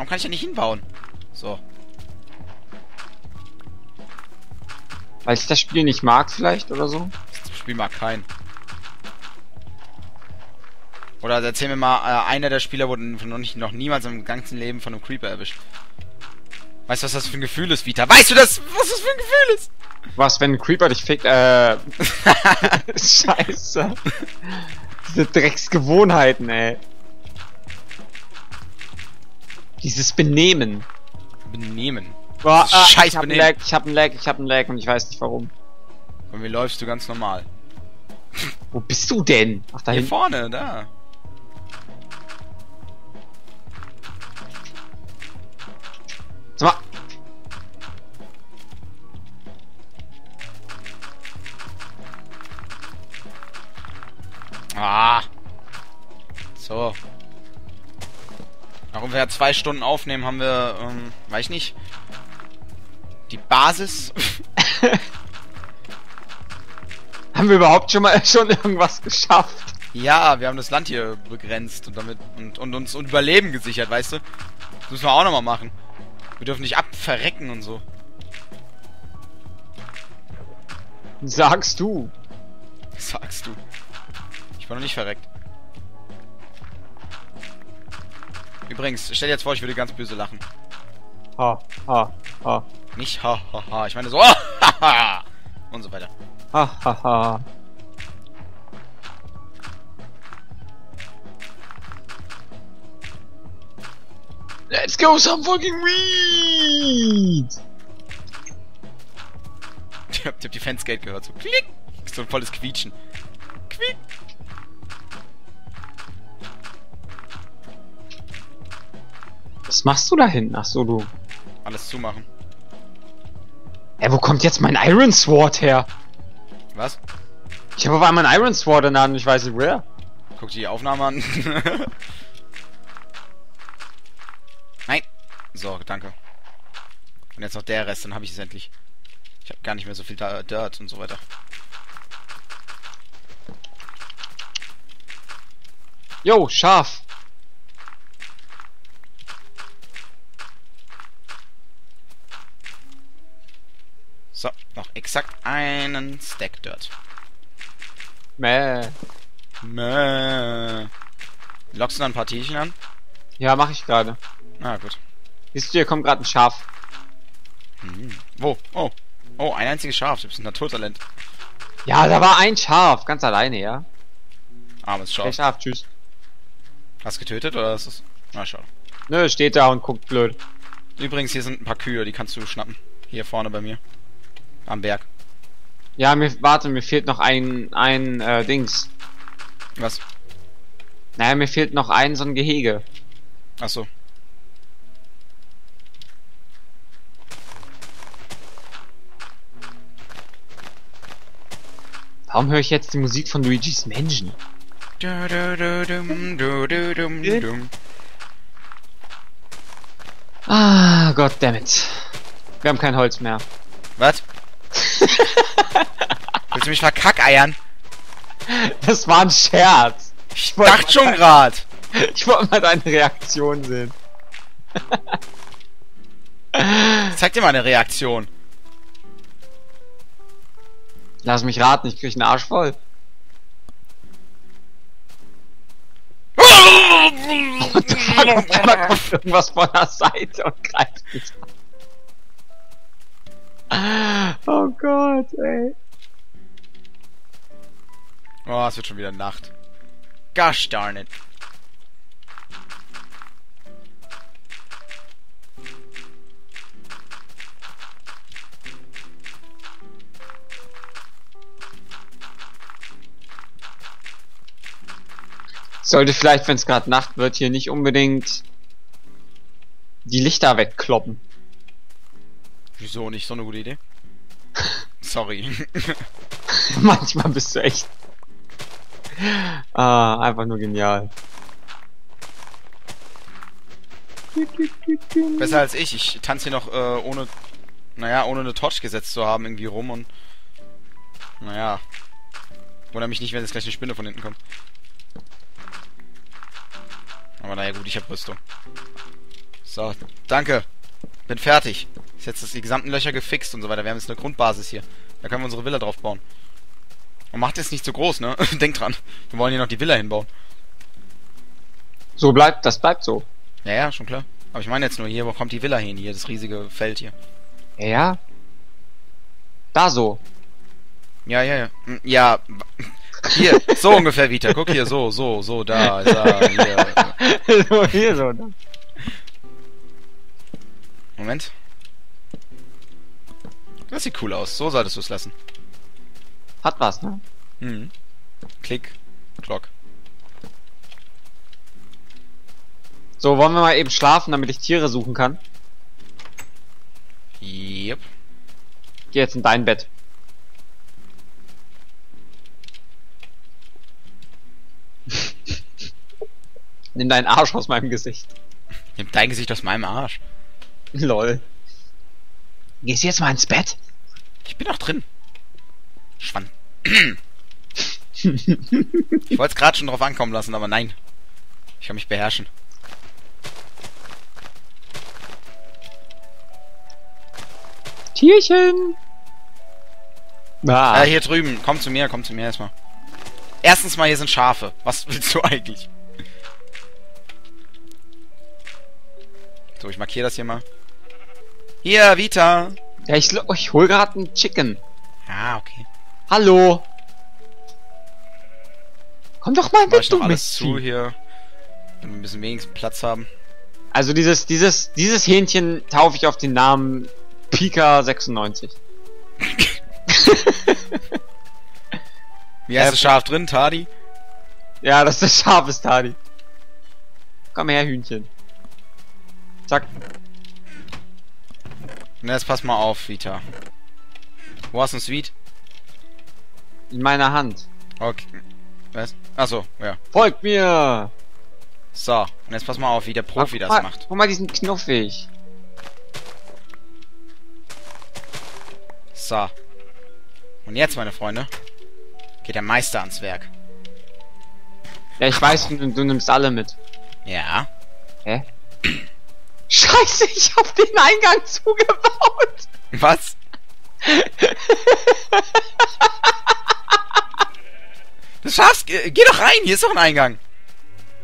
Warum kann ich da nicht hinbauen? So. Weil ich das Spiel nicht mag vielleicht oder so? Das Spiel mag keinen. Oder erzähl mir mal, äh, einer der Spieler wurde noch, nicht, noch niemals im ganzen Leben von einem Creeper erwischt. Weißt du, was das für ein Gefühl ist, Vita? Weißt du das, was das für ein Gefühl ist? Was, wenn ein Creeper dich fickt, äh... Scheiße. Diese Drecksgewohnheiten, ey. Dieses Benehmen. Benehmen. Boah, ah, scheiß ich hab einen Benehmen. Lag, ich hab einen Lag, ich hab einen Lag und ich weiß nicht warum. Und wie läufst du ganz normal? Wo bist du denn? Ach, da Hier vorne, da. Sag mal. Ah. So. Wir ja zwei Stunden aufnehmen, haben wir, ähm, weiß ich nicht, die Basis. Haben wir überhaupt schon mal schon irgendwas geschafft? ja, wir haben das Land hier begrenzt und damit und, und uns und Überleben gesichert, weißt du? Das müssen wir auch nochmal machen. Wir dürfen nicht abverrecken und so. Sagst du. Sagst du? Ich bin noch nicht verreckt. Übrigens, stell dir jetzt vor, ich würde ganz böse lachen. Ha, ha, ha. Nicht ha ha ha. Ich meine so ha ha ha. Und so weiter. Ha, ha, ha. Let's go some fucking weed! Ich hab, ich hab die Fansgate gehört. So klick. So ein volles Quietschen. Was machst du da hinten? Ach so, du. Alles zumachen. Ey, wo kommt jetzt mein Iron Sword her? Was? Ich habe auf einmal ein Iron Sword in der Hand ich weiß nicht woher. Guck dir die Aufnahme an. Nein. So, danke. Und jetzt noch der Rest, dann habe ich es endlich. Ich habe gar nicht mehr so viel Dirt und so weiter. Jo, Schaf. Exakt einen Stack Dirt. Mäh. Mäh. Lockst du da ein paar Tierchen an? Ja, mache ich gerade. Ah, gut. Siehst du, hier kommt gerade ein Schaf. Hm. Wo? Oh. Oh, ein einziges Schaf. Du bist ein Naturtalent. Ja, da war ein Schaf, ganz alleine, ja. Armes Schaf. Schaf, tschüss. Hast du getötet oder ist das... Na, schade. Nö, steht da und guckt blöd. Übrigens, hier sind ein paar Kühe, die kannst du schnappen. Hier vorne bei mir. Am Berg. Ja, mir, warte, mir fehlt noch ein, ein, äh, Dings. Was? Naja, mir fehlt noch ein, so ein Gehege. Achso. Warum höre ich jetzt die Musik von Luigi's Mansion? Du, du, du, dum, du, du, dum, dum. Ah, goddammit. Wir haben kein Holz mehr. Was? Willst du mich verkackeiern? Das war ein Scherz. Ich dachte schon grad. Ich wollte mal deine Reaktion sehen. Zeig dir mal eine Reaktion. Lass mich raten, ich krieg einen Arsch voll. Einmal kommt irgendwas von der Seite und greift mich an. Oh Gott, ey. Oh, es wird schon wieder Nacht. Gosh darn it. Sollte vielleicht, wenn es gerade Nacht wird, hier nicht unbedingt die Lichter wegkloppen. Wieso nicht so eine gute Idee? Sorry. Manchmal bist du echt. Ah, einfach nur genial. Besser als ich. Ich tanze hier noch äh, ohne, naja, ohne eine Torch gesetzt zu haben irgendwie rum und, naja, wundere mich nicht, wenn jetzt gleich eine Spinne von hinten kommt. Aber naja gut, ich hab Rüstung. So, danke. Bin fertig. Ist jetzt das, die gesamten Löcher gefixt und so weiter. Wir haben jetzt eine Grundbasis hier. Da können wir unsere Villa drauf bauen. Und macht jetzt nicht so groß, ne? Denkt dran. Wir wollen hier noch die Villa hinbauen. So bleibt, das bleibt so. Ja, ja, schon klar. Aber ich meine jetzt nur, hier, wo kommt die Villa hin? Hier, das riesige Feld hier. Ja, ja. Da so. Ja, ja, ja. Hm, Ja, hier, so ungefähr, Vita. Guck hier, so, so, so, da, da, hier. so, hier so. ne? Moment. Das sieht cool aus. So solltest du es lassen. Hat was, ne? Mhm. Klick, Glock. So, wollen wir mal eben schlafen, damit ich Tiere suchen kann? Yep. Geh jetzt in dein Bett. Nimm deinen Arsch aus meinem Gesicht. Nimm dein Gesicht aus meinem Arsch. Lol. Gehst du jetzt mal ins Bett? Ich bin doch drin. Schwann. ich wollte es gerade schon drauf ankommen lassen, aber nein. Ich kann mich beherrschen. Tierchen! Ah, Äh, hier drüben. Komm zu mir, komm zu mir erstmal. Erstens mal, hier sind Schafe. Was willst du eigentlich? So, ich markiere das hier mal. Hier, Vita. ja, ich, ich hol grad einen Chicken. Ah, okay. Hallo! Komm doch mal mit, du alles zu hier. Wir ein bisschen wenigstens Platz haben. Also dieses, dieses, dieses Hähnchen taufe ich auf den Namen Pika 96. Wie heißt das Schaf drin, Tadi? Ja, das ist das scharfes Tadi. Komm her, Hühnchen. Zack. Na, jetzt pass mal auf, Vita. Wo hast du ein Sweet? In meiner Hand. Okay. Was? Achso, ja. Folgt mir! So, und jetzt pass mal auf, wie der Profi Guck das mal, macht. Guck mal, diesen knuffig. So. Und jetzt, meine Freunde, geht der Meister ans Werk. Ja, ich weiß, du, du nimmst alle mit. Ja. Hä? Scheiße, ich hab den Eingang zugebaut! Was? Du schaffst, geh, geh doch rein, hier ist doch ein Eingang.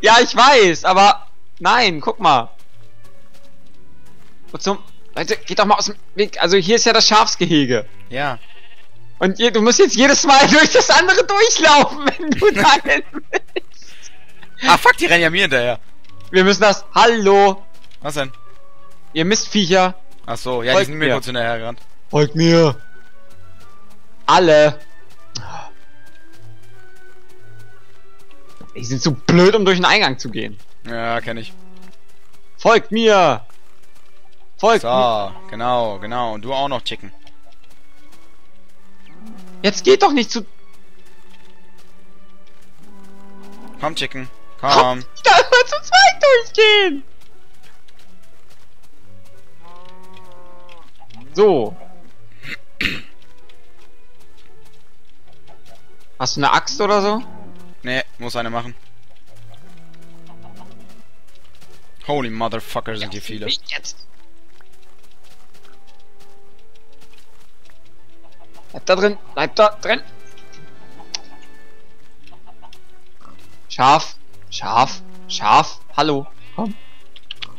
Ja, ich weiß, aber... Nein, guck mal. Und zum... Leute, geht doch mal aus dem Weg. Also hier ist ja das Schafsgehege. Ja. Und je, du musst jetzt jedes Mal durch das andere durchlaufen, wenn du dahin willst. Ah, fuck, die rennen ja mir hinterher. Wir müssen das... Hallo! Was denn? Ihr Mistviecher. Ach so, ja, die Folgt sind mir mir. kurz hinterher gerannt. Folgt mir! Alle! Die sind zu blöd, um durch den Eingang zu gehen. Ja, kenn ich. Folgt mir! Folgt mir! So, genau, genau. Und du auch noch Chicken. Jetzt geht doch nicht zu... Komm, Chicken. Komm, Komm. da immer zu zweit durchgehen! So. Hast du eine Axt oder so? Nee, muss eine machen. Holy Motherfucker, sind hier viele. Ich jetzt. Bleib da drin, bleib da drin. Schaf, Schaf, Schaf, hallo, komm.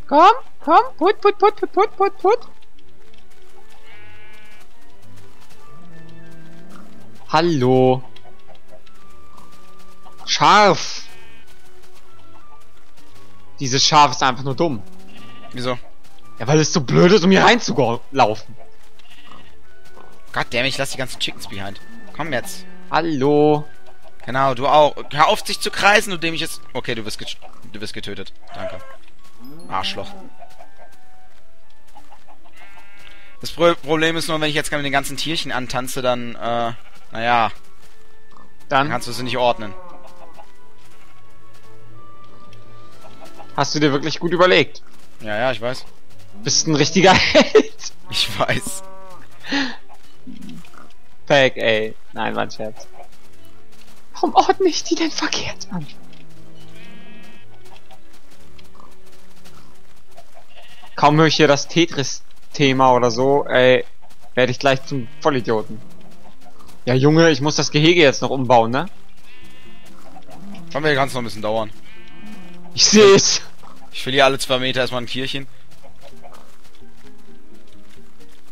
Komm, komm, put, put, put, put, put, put, put. Hallo. Scharf. Dieses Schaf ist einfach nur dumm. Wieso? Ja, weil es so blöd ist, um hier reinzulaufen. Goddammit, ich lass die ganzen Chickens behind. Komm jetzt. Hallo. Genau, du auch. Hör auf, sich zu kreisen, du dämliches... Okay, du wirst, du wirst getötet. Danke. Arschloch. Das Pro Problem ist nur, wenn ich jetzt mit den ganzen Tierchen antanze, dann, äh, naja, dann Dann kannst du sie nicht ordnen. hast du dir wirklich gut überlegt. Ja, ja, ich weiß. Bist ein richtiger Held. Ich weiß. Pack, ey. Nein, war ein Scherz. Warum ordne ich die denn verkehrt an? Kaum höre ich hier das Tetris-Thema oder so, ey, werde ich gleich zum Vollidioten. Ja, Junge, ich muss das Gehege jetzt noch umbauen, ne? Wir kann es noch ein bisschen dauern. Ich sehe es. Ich will hier alle zwei Meter erstmal ein Kirchen.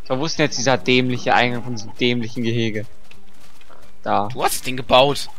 So, wo ist denn jetzt dieser dämliche Eingang von diesem dämlichen Gehege? Da. Du hast das Ding gebaut.